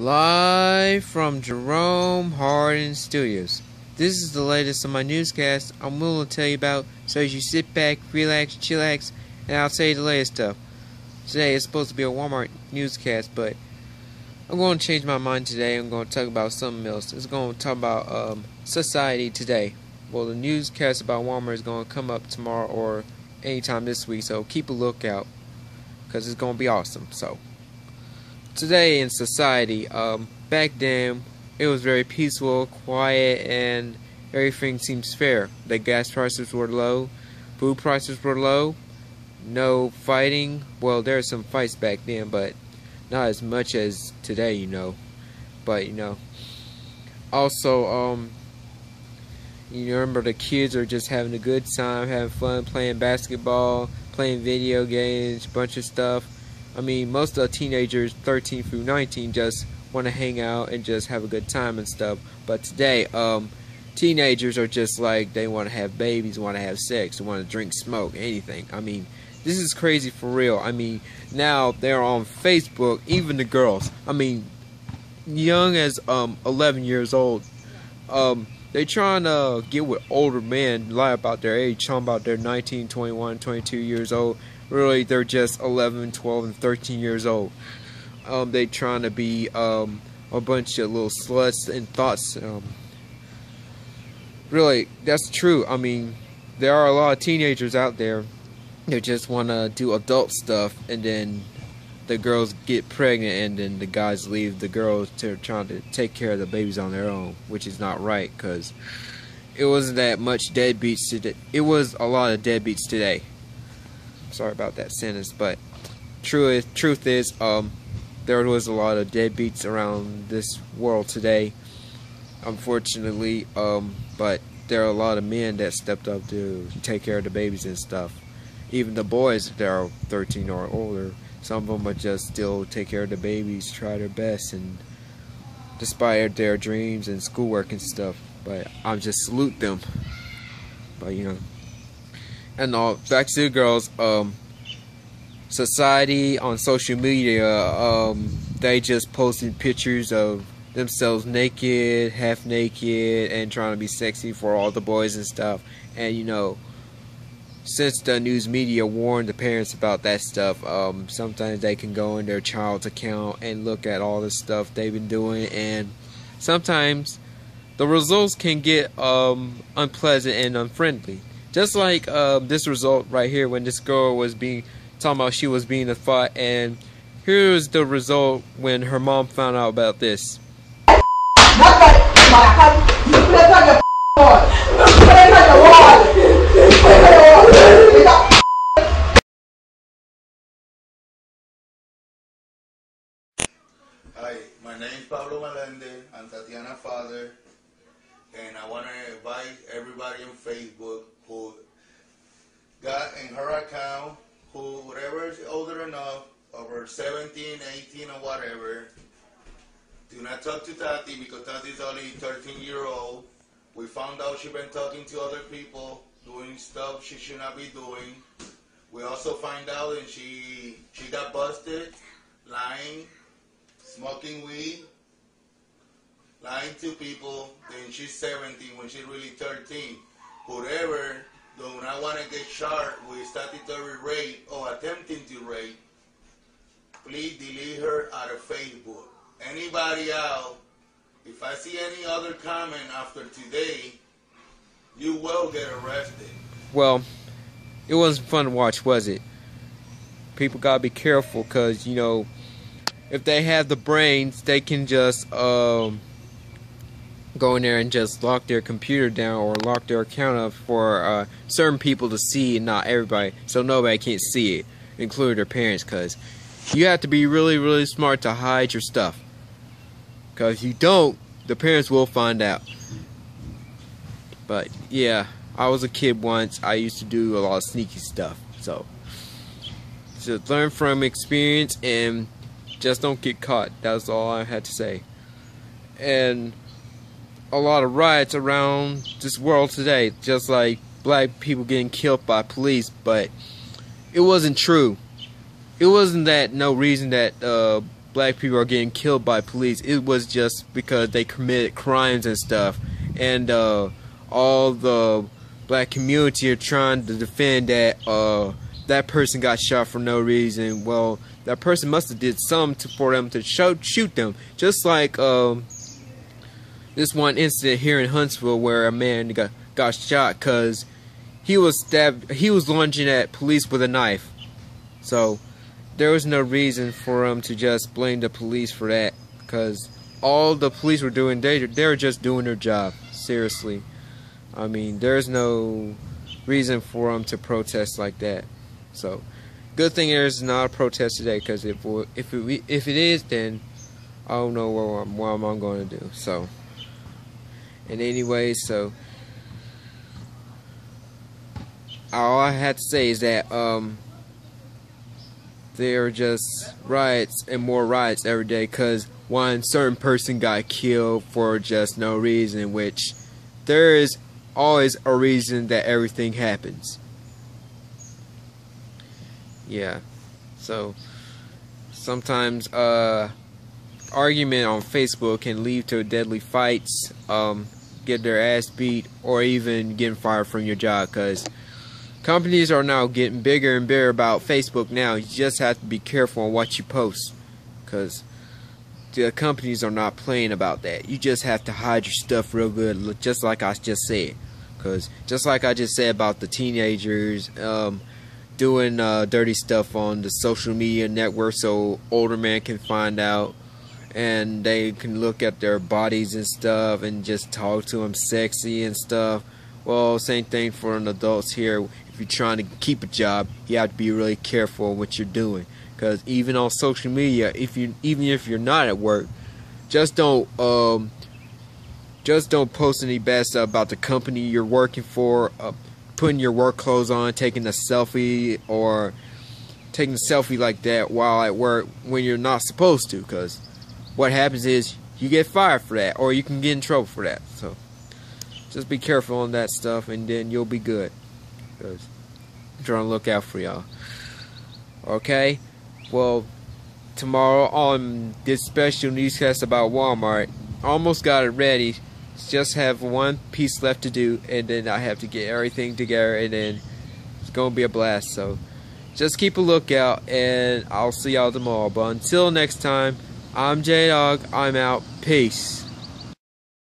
Live from Jerome Hardin Studios. This is the latest on my newscast I'm willing to tell you about, so as you sit back, relax, chillax, and I'll tell you the latest stuff. Today is supposed to be a Walmart newscast, but I'm going to change my mind today. I'm going to talk about something else. It's going to talk about um, society today. Well, the newscast about Walmart is going to come up tomorrow or anytime this week, so keep a lookout because it's going to be awesome. So today in society, um, back then it was very peaceful, quiet, and everything seems fair. The gas prices were low, food prices were low, no fighting. Well, there were some fights back then, but not as much as today, you know. But you know, also, um, you remember the kids are just having a good time, having fun, playing basketball, playing video games, bunch of stuff I mean, most of the teenagers, 13 through 19, just want to hang out and just have a good time and stuff. But today, um, teenagers are just like they want to have babies, want to have sex, want to drink, smoke, anything. I mean, this is crazy for real. I mean, now they're on Facebook, even the girls. I mean, young as um 11 years old. Um, they trying to get with older men, lie about their age, talking about they're 19, 21, 22 years old, really they're just 11, 12, and 13 years old. Um, they trying to be um, a bunch of little sluts and thoughts. Um, really, that's true. I mean, there are a lot of teenagers out there that just want to do adult stuff, and then the girls get pregnant, and then the guys leave the girls to trying to take care of the babies on their own, which is not right because it wasn't that much deadbeats today. It was a lot of deadbeats today. Sorry about that sentence, but truth truth is, um, there was a lot of deadbeats around this world today. Unfortunately, um, but there are a lot of men that stepped up to take care of the babies and stuff. Even the boys that are 13 or older, some of them are just still take care of the babies, try their best, and despite their dreams and schoolwork and stuff. But I just salute them. But you know and all the girls um society on social media um they just posting pictures of themselves naked half naked and trying to be sexy for all the boys and stuff. And you know since the news media warned the parents about that stuff um sometimes they can go in their child's account and look at all the stuff they've been doing. And sometimes the results can get um unpleasant and unfriendly just like uh, this result right here when this girl was being talking about she was being a thought and here's the result when her mom found out about this. Hi, my name is Pablo Melendez. I'm Tatiana's father. And I want to invite everybody on Facebook who got in her account, who whatever is older enough, over 17, 18 or whatever, do not talk to Tati because Tati is only 13 year old. We found out she been talking to other people, doing stuff she should not be doing. We also find out that she she got busted, lying, smoking weed, lying to people, then she's 17 when she's really 13. Whoever do not I want to get charged with statutory rape or attempting to rape, please delete her out of Facebook. Anybody out, if I see any other comment after today, you will get arrested. Well, it wasn't fun to watch, was it? People gotta be careful, cause you know, if they have the brains, they can just um, go in there and just lock their computer down or lock their account up for uh, certain people to see and not everybody, so nobody can't see it, including their parents, cause you have to be really, really smart to hide your stuff. Cause if you don't, the parents will find out. But yeah, I was a kid once. I used to do a lot of sneaky stuff. So, so learn from experience and just don't get caught. That's all I had to say. And a lot of riots around this world today, just like black people getting killed by police, but it wasn't true. It wasn't that no reason that uh, black people are getting killed by police. It was just because they committed crimes and stuff, and uh, all the black community are trying to defend that uh, that person got shot for no reason. Well, that person must have did something for them to shoot shoot them, just like um, this one incident here in Huntsville where a man got got shot because he was stabbed. He was lunging at police with a knife, so there was no reason for him to just blame the police for that because all the police were doing they they were just doing their job. Seriously, I mean there's no reason for them to protest like that. So good thing there's not a protest today because if if it, if it is then I don't know what what I'm going to do. So and anyway, so all I have to say is that um there are just riots and more riots every day because one certain person got killed for just no reason, which there is always a reason that everything happens. Yeah, so sometimes uh, argument on Facebook can lead to deadly fights, um, get their ass beat, or even getting fired from your job because companies are now getting bigger and bigger about Facebook now. You just have to be careful on what you post because the companies are not playing about that. You just have to hide your stuff real good, just like I just said. Because just like I just said about the teenagers um, doing uh, dirty stuff on the social media network so older men can find out and they can look at their bodies and stuff and just talk to them sexy and stuff. Well, same thing for an adults here If you're trying to keep a job, you have to be really careful what you're doing. Because even on social media, if you even if you're not at work, just don't um, just don't post any bad stuff about the company you're working for, uh, putting your work clothes on, taking a selfie, or taking a selfie like that while at work when you're not supposed to. Because what happens is you get fired for that, or you can get in trouble for that. So just be careful on that stuff, and then you'll be good. Cause I'm trying to look out for y'all. Okay? Well, tomorrow on this special newscast about Walmart, almost got it ready. Just have one piece left to do, and then I have to get everything together, and then it's gonna be a blast. So, just keep a lookout, and I'll see y'all tomorrow. But until next time, I'm J Dog. I'm out. Peace.